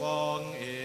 wong eling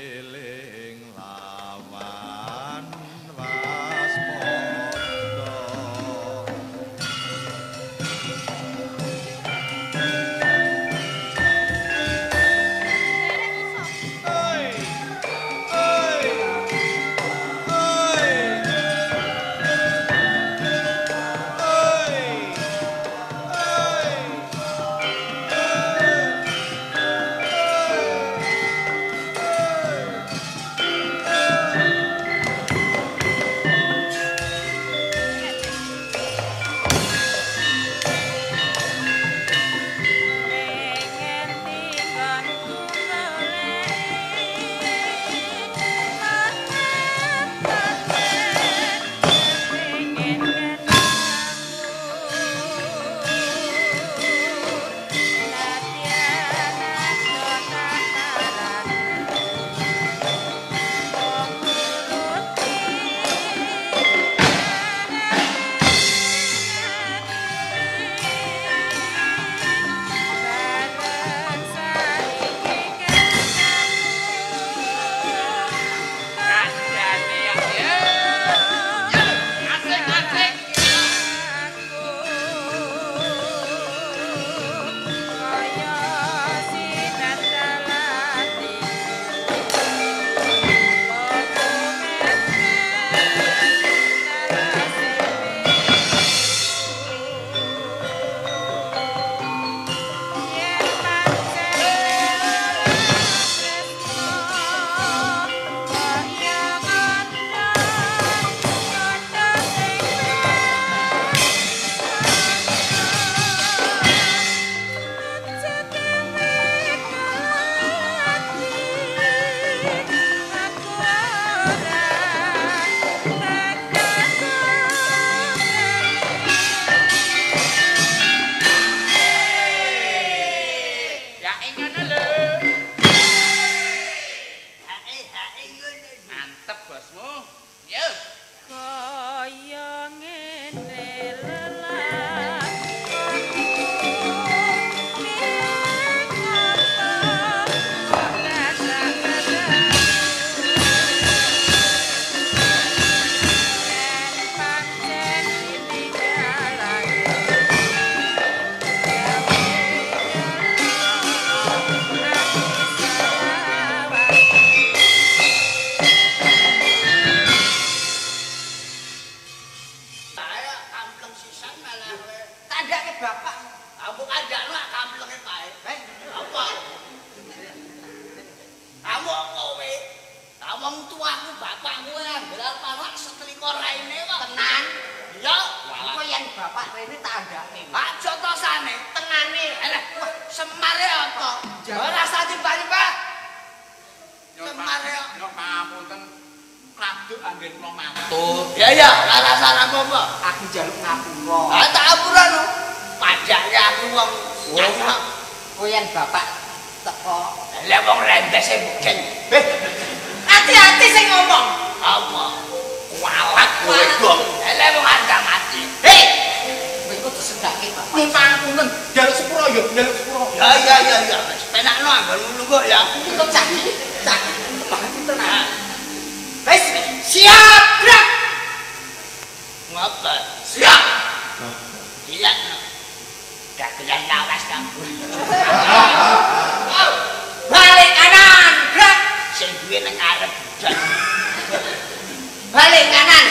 ngene Aku kandakno ah kamplenge kae. Heh, apa? Kamu kowe. Awong tuaku bapakmu anggar parak setelikur raine kok. Tenan. Iya. Kok yen bapak rene tandake. Aja tosane, tengane. Alah, wah, semare apa? Ora sadi Pak. Semare. Yo ngapunten. Kaduk anggen kula matur. Ya ya, ora rasane apa-apa. Aku njaluk ngapura. Ah tak apura no. Pajake aku wong wong Kowe yen bapak teko Lah wong rembes e bukan. Eh, hati-hati sing ngomong. apa? Kualat kowe gong. Lah wong anda mati. Hei, Kowe kudu sedake bapak. Nyun pangapunten, jaluk sepuro yo, jaluk sepuro. ya ya ya ya, wis penakno anggon kok ya. Kok caki banget tenan. Wis siap, gerak. Ngapa? Siap. Iya. Gak kejan lawas kamu. Balik kanan, gerak. Sing duwe nang arep. Balik kanan.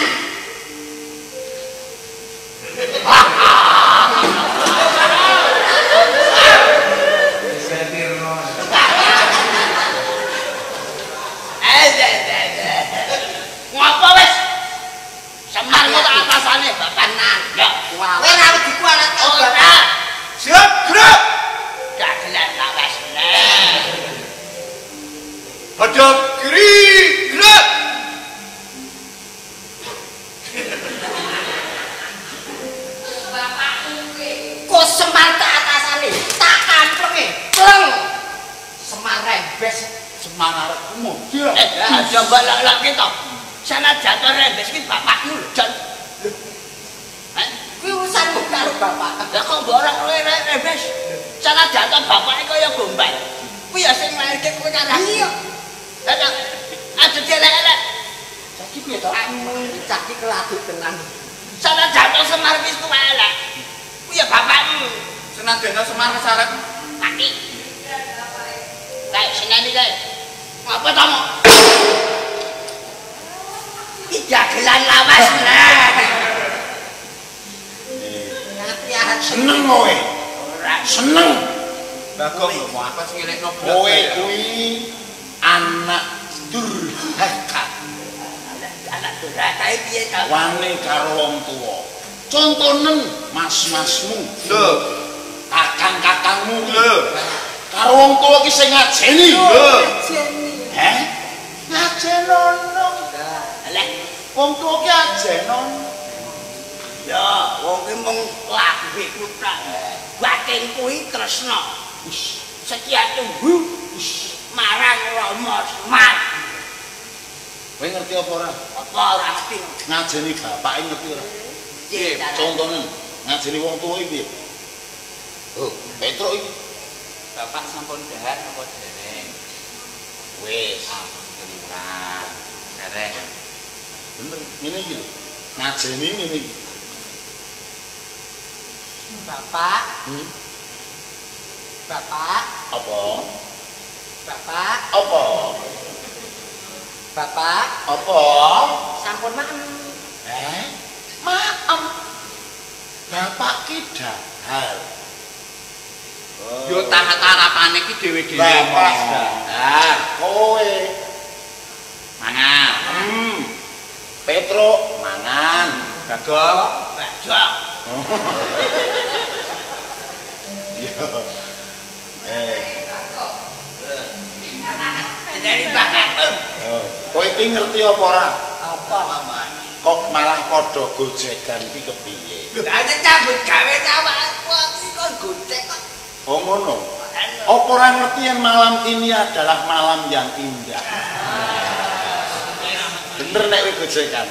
mararekmu. Yo. Eh, eh aja mbak lak-lak to. Sana jatuh rembes iki bapakmu lho, Jon. Lho. Eh, kuwi urusanmu karo bapak. Lah kok mbok ora rembes. Sana jatuh bapak iki kaya gombal. Kuwi ya sing lairke kowe kan. Iya. Eh, lah kok aja dilelek. Saiki kuwi to. Ah, Amun iki keladuk tenan. Sana jatuh semar wis tuwa lah. Kuwi ya bapakmu. Senajan semar wis kesarek. mati. Baik, senajan iki. Dagelan lawas lah. Hati-hati. Seneng kowe. Ora Seneng. Bagong lho, Mak. Apa sing ngelekno Kowe kuwi anak durhaka. anak durhaka iki piye to? Wani karo wong tuwa. Contonen mas-masmu, Lho, kakang-kakangmu lho. Karo wong tuwa ki sing ngajeni. Lho. Heh? Ngajenono. Lah, Wong tuwa ki ajeno. ya wong ki mung lambe kutak. Batin kuwi tresna. Setia tunggu marang Rama Semar. Kowe ngerti apa ora? Apa ora ngerti? Ngajeni bapake ngerti ora? Piye carane? Contonen ngajeni wong tuwa iki piye? Oh, Petruk iki Bapak sampun dahar apa dereng? Wis keliwat. Dereng. bener ngene iki lho. Ngajeni ngene iki. Bapak, Hmm? Bapak, Apa? Bapak, Apa? Bapak, Apa? sampun maem. Eh? Maem. Bapak ki dahar. Yo tahat harapane ki dhewe-dhewe. Mas. dahar. Kowe Mangan. Hmm. Petruk mangan. Bagong. Bajak. Iya. Eh, Dari bakat. oh. kowe iki ngerti apa ora? Apa? Kok malah padha gojekan iki kepiye? Ada cabut gawe tawa aku aku kok gudek kok. Oh ngono. Apa ora ngerti yang malam ini adalah malam yang indah? Bener nek kowe gojekan.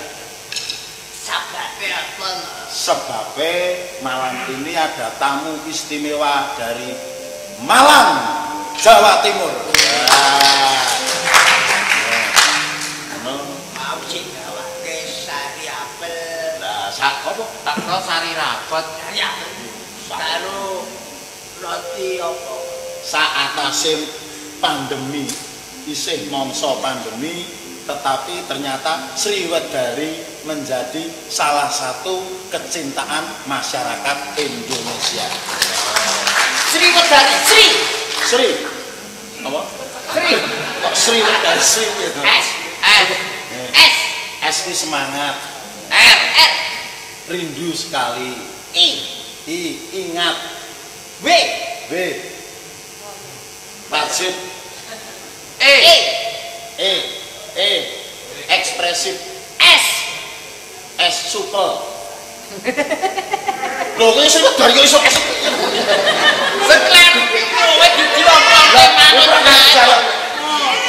Sababe apa? Sebabnya malam ini ada tamu istimewa dari Malang, Jawa Timur. Sari apel. Lah sak apa? Tak kira sari rapet. Sari apel. Karo roti apa? Saatase pandemi isih mangsa pandemi tetapi ternyata Sriwedari menjadi salah satu kecintaan masyarakat Indonesia. Sri Wedari, Sri. Sri. Apa? Sri. Kok Sriwedari Sri gitu? S. Eh, S. S ini semangat, R. R. rindu sekali. I. I ingat. W. B. Wajib. eh. E. E. E. Ekspresif. S. S supel. Lho, kok iso dari kok iso S? Seklen kowe manut ora ae. jalan.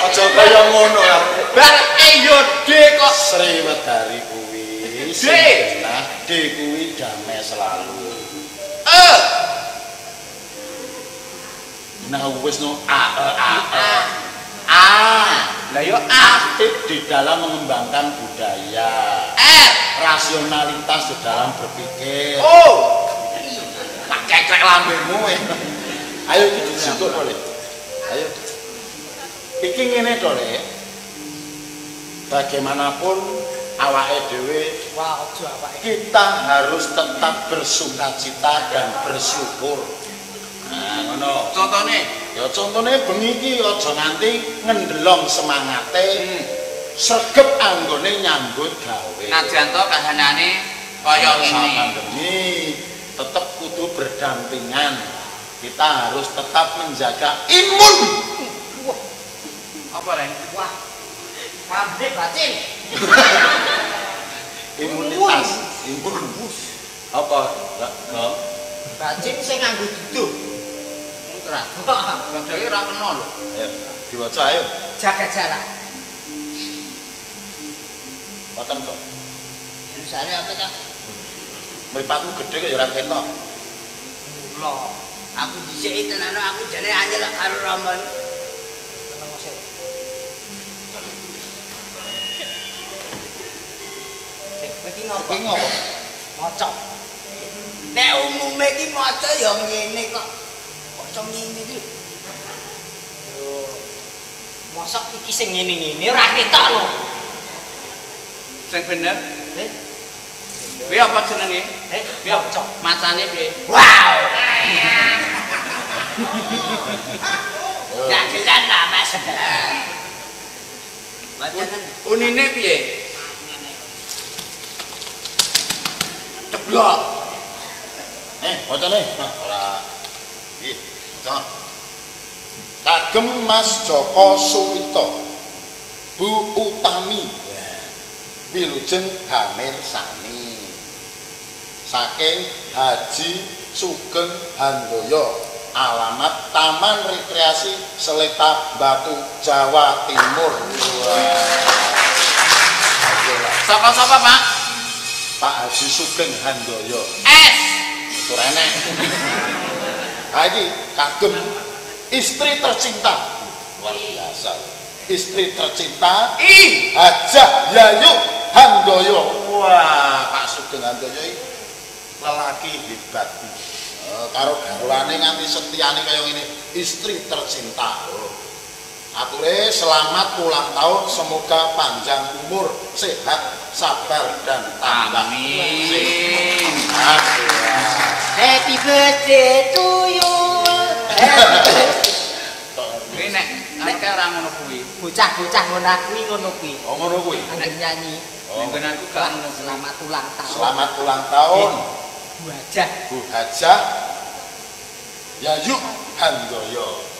Aja kaya ngono ya. Bar e yo de kok. Sriwedari kuwi D. genah, D kuwi damai selalu. Eh, Nah wis no A E A E. A. lah yo A. Aktif di dalam mengembangkan budaya. R. Rasionalitas di dalam berpikir. O. Tak kekek lambemu Kowe. Ayo iki disikut boleh. Ayo. Iki ngene to, Lek. Bagaimanapun awake dhewe Wah, aja awake. kita harus tetap bersuka cita dan bersyukur. Nah, ngono. Contone, Ya contohnya bengi iki aja nganti ngendelong semangate, hmm. sregep anggone nyambut gawe. najan to kahanane kaya Masa ngene. pandemi tetap kudu berdampingan. Kita harus tetap menjaga imun. Apa Ren? Wah. Pabrik batin. Imunitas, imun. Apa? Lah. Batin sing nganggo duduh. Ora. Padahal ora kena lho. Ayo, diwaca ayo. Jaga jarak. Boten kok. Tulisane apa ta? Mripatmu gede kok ya ora ketok. Loh, Aku dhisik tenan aku jane anyel karo Ramon. iki ngopo? Iki ngopo? Maca. Nek umume iki maca ya ngene kok. Ngene iki? Yo, Mosok iki sing ngene-ngene ora ketok lho. Sing bener. Eh, Piye apa jenenge? eh, Piye cocok. macane piye? Wow. Ya gelan lah Mas. Unine piye? Ceblok. Eh. Nah, ora. Cok. Kagem Mas Joko Suwito. Bu Utami. Wilujeng Hamir Sani. Saking Haji Sugeng Handoyo. Alamat Taman Rekreasi Seleta Batu Jawa Timur. Sapa-sapa, Pak? Pak Haji Sugeng Handoyo. S. Tur iki kagem istri tercinta. Luar biasa. Istri tercinta I. Hajah Yayu Handoyo. Wah, Pak Sugeng Handoyo lelaki hebat. Eh, karo garwane nganti setiane kaya ngene, istri tercinta. Oh. Ature selamat ulang tahun, semoga panjang umur, sehat, sabar dan tambah Amin. Happy birthday to you. Kuwi nek nek ora ngono kuwi. Bocah-bocah ngono kuwi ngono kuwi. Oh ngono kuwi. Nyanyi. Oh, aku gak. Selamat ulang tahun. Selamat ulang tahun Bu Hajah. Bu Hajah Yayu Handoyo.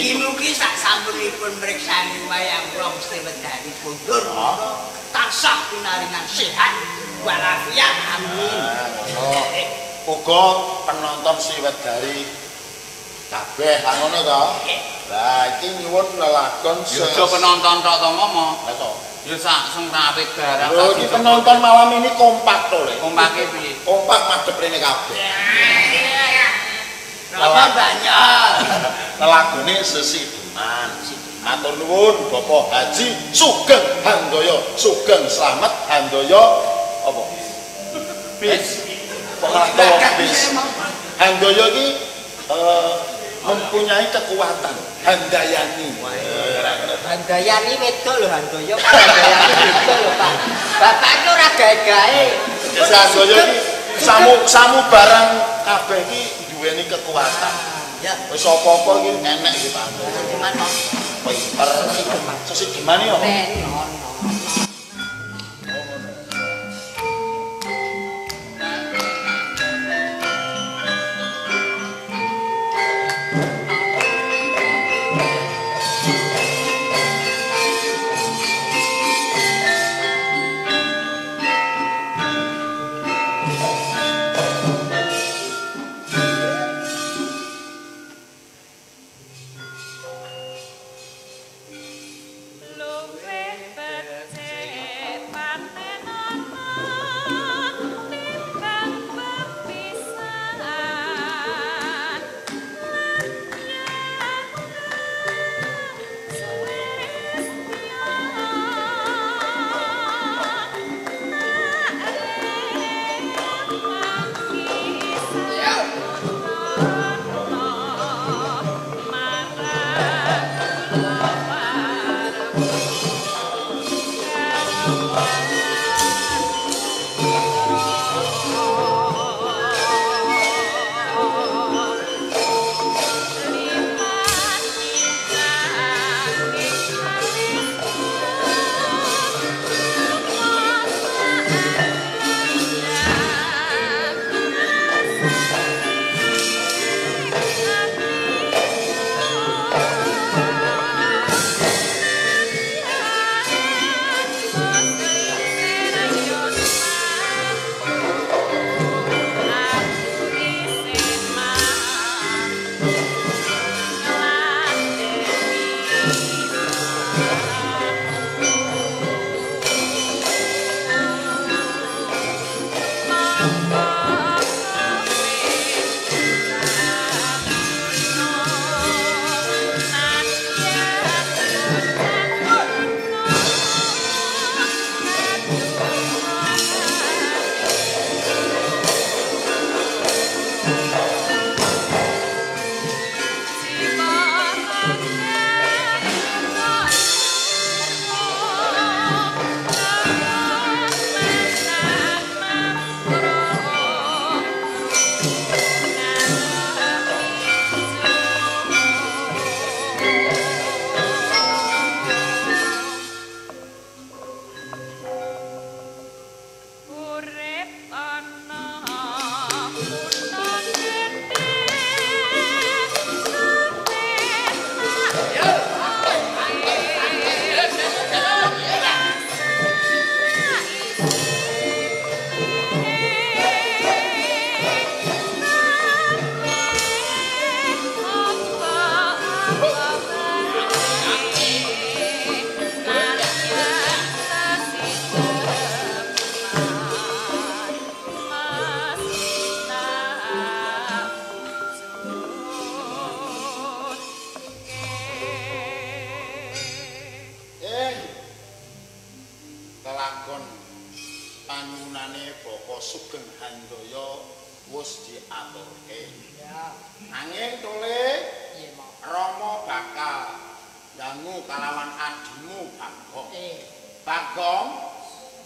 Mugi-mugi sak sampunipun mriksani wayang rom sewedari pundur Ah. tansah pinaringan sehat walafiat amin. Oh, uga penonton Siwedari kabeh ha ngono to. Lah iki nyuwun lelagon Yo aja penonton tok to momo. Lah to. Yo sak sing rapi barang. Lho iki penonton malam ini kompak to, Le. Kompake piye? Kompak madhep rene kabeh. Rama banyak. Lelagone sesiduman. Matur nuwun Bapak Haji Sugeng Handoyo. Sugeng Slamet Handoyo apa? Bis. Pengalaman bis. Handoyo iki eh, mempunyai kekuatan Handayani. Handayani wedok lho Handoyo. Handayani wedok lho Pak. Bapak iki ora gawe-gawe. Desa Handoyo iki samu samu barang kabeh iki duweni kekuatan. Ya, Wis apa-apa iki enek iki Pak cuman mau Pinter. Sesidiman yo. Tenon. Luwih Música panyunane Bapa Sugeng Handoyo wis diaturke. Ya, Nanging tole iya. Rama bakal dangu kalawan adimu Bagong. Eh, Bagong,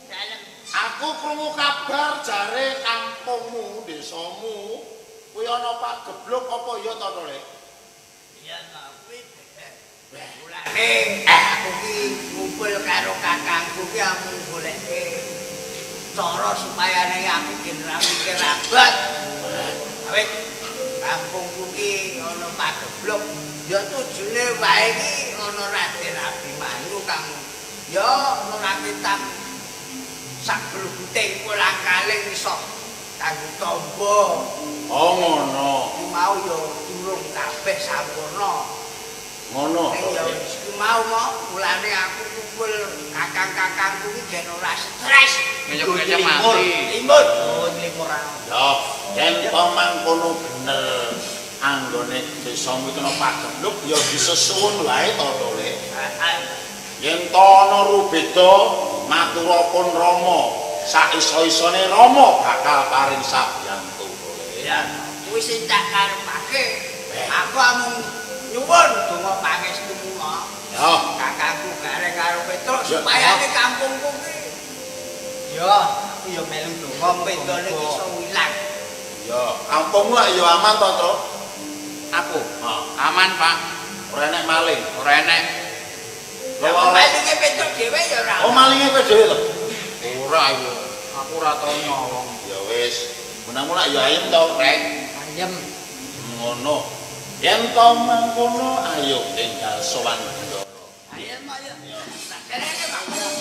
Dalem. aku krungu kabar jare kampungmu, desamu kuwi ana pagebluk apa ya to tole? Ya tapi Mulane aku ki ngumpul karo kakangku ki amung goleke cara supaya nek aku generasi kerabat. Awit kampungku ki ana pageblok ya tujune wae ki ana Raden Abimanyu kang ya ora kitab sak glugute pola kalih iso kanggo tombo. Oh ngono. Iki mau ya durung kabeh sampurna. Ngono. Ya iki mau mo mulane aku kumpul kakang-kakangku iki gen ora stres. Ngenyok-ngenyok mati. Limbut. oh limur Ya, yen to mangkono bener anggone desamu iki ana pagebluk ya disesuwun wae to tole. Yen to ana rubeda maturapun Rama, sak iso-isone Rama bakal paring sabyantu tole. Ya, kuwi sing tak karepake. Aku amung nyuwun donga pangestumu mo. Ya, Kakangku gareng karo Petruk Ya, supaya ya. nek kampungku ki Ya, aku ya melu donga pedone ki iso ilang. ya, kampungmu lak ya aman to, Tru? Aku Ha, aman, Pak. ora enek maling. Ora enek. Lah Lha malinge Petruk dhewe ya ora. Oh, malinge kowe dhewe to? Ora yo. Aku ora tau nyolong. Ya wis, menangmu lak ya ayem to, Rek. ayem. Ngono. Yen to mangkono ayo tinggal sowan Ndara. Ayo mo ya. Tak kerene Pak.